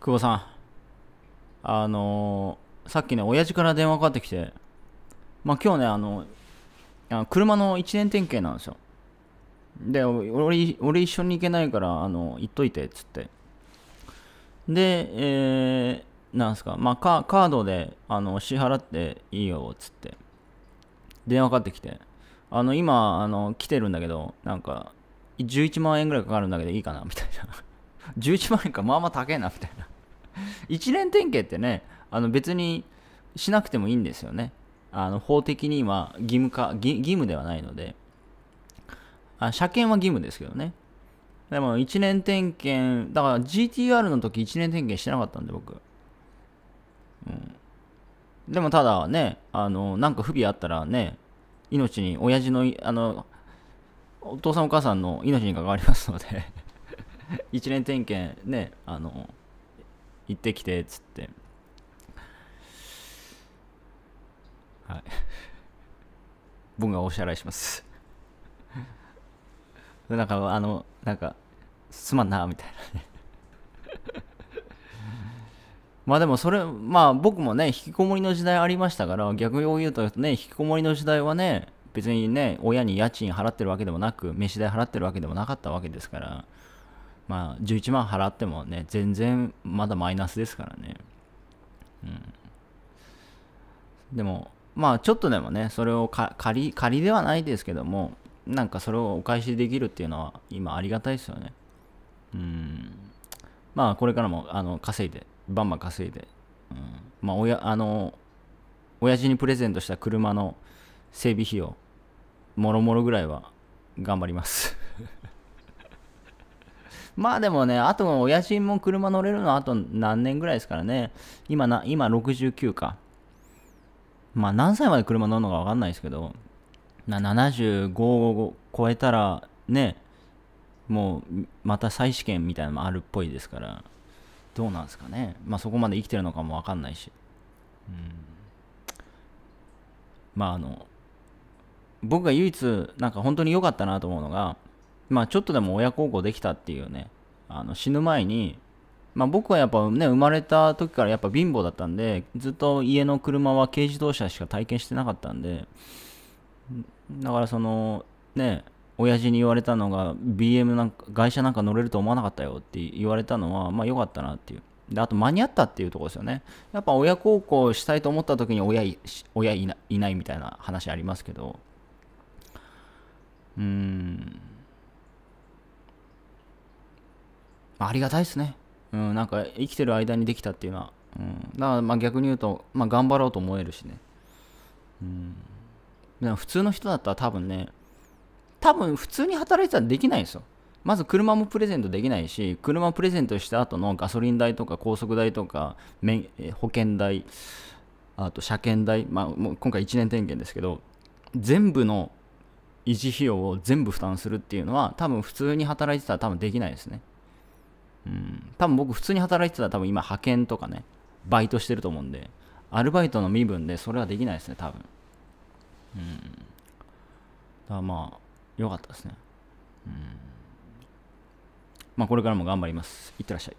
久保さん、あのーさっきね、親父から電話かかってきて、まあ今日ね、あの、車の1年点検なんですよ。で、俺、俺一緒に行けないから、あの、行っといて、っつって。で、えー、なんすか、まあカカードで、あの、支払っていいよ、っつって。電話かかってきて、あの、今、あの、来てるんだけど、なんか、11万円ぐらいかかるんだけどいいかな？みたいな。11万円か、まあまあ高えな、みたいな。一年点検ってね、あの別にしなくてもいいんですよね。あの法的には義務化義、義務ではないので、あ車検は義務ですけどね。でも1年点検、だから GTR の時1年点検してなかったんで僕。うん、でもただね、あの、なんか不備あったらね、命に、親父の、あの、お父さんお母さんの命に関わりますので 一年点検ね、あの、行ってきてっ、つって。はい。僕がお支払いします。でなんか、あの、なんか、すまんな、みたいなね。まあでもそれ、まあ僕もね、引きこもりの時代ありましたから、逆を言うとね、引きこもりの時代はね、別にね、親に家賃払ってるわけでもなく、飯代払ってるわけでもなかったわけですから、まあ11万払ってもね、全然まだマイナスですからね。うん。でも、まあちょっとでもね、それをか借り、借りではないですけども、なんかそれをお返しできるっていうのは今ありがたいですよね。うん。まあこれからもあの稼いで、バンバン稼いで、うん、まあ親、あの、親父にプレゼントした車の整備費用、もろもろぐらいは頑張ります。まあでもね、あと親父も車乗れるのはあと何年ぐらいですからね。今な、今69か。まあ何歳まで車乗るのか分かんないですけど、な75を超えたらね、もうまた再試験みたいなのもあるっぽいですから、どうなんですかね。まあそこまで生きてるのかも分かんないし。うん、まああの、僕が唯一なんか本当に良かったなと思うのが、まあちょっとでも親孝行できたっていうね、あの死ぬ前に、まあ僕はやっぱね、生まれた時からやっぱ貧乏だったんで、ずっと家の車は軽自動車しか体験してなかったんで、だからその、ね、親父に言われたのが、BM なんか、外車なんか乗れると思わなかったよって言われたのは、まあ良かったなっていう。で、あと間に合ったっていうとこですよね。やっぱ親孝行したいと思った時に親い親いないないみたいな話ありますけど、うーん、まあ、ありがたいですね。うん、なんか生きてる間にできたっていうのは。うん、だからまあ逆に言うと、まあ、頑張ろうと思えるしね。うん。でも普通の人だったら多分ね、多分普通に働いてたらできないんですよ。まず車もプレゼントできないし、車プレゼントした後のガソリン代とか高速代とか、免保険代、あと車検代、まあ、もう今回1年点検ですけど、全部の維持費用を全部負担するっていうのは、多分普通に働いてたら多分できないですね。うん、多分僕普通に働いてたら多分今派遣とかね、バイトしてると思うんで、アルバイトの身分でそれはできないですね、多分。うん。だからまあ、良かったですね。うん。まあこれからも頑張ります。いってらっしゃい。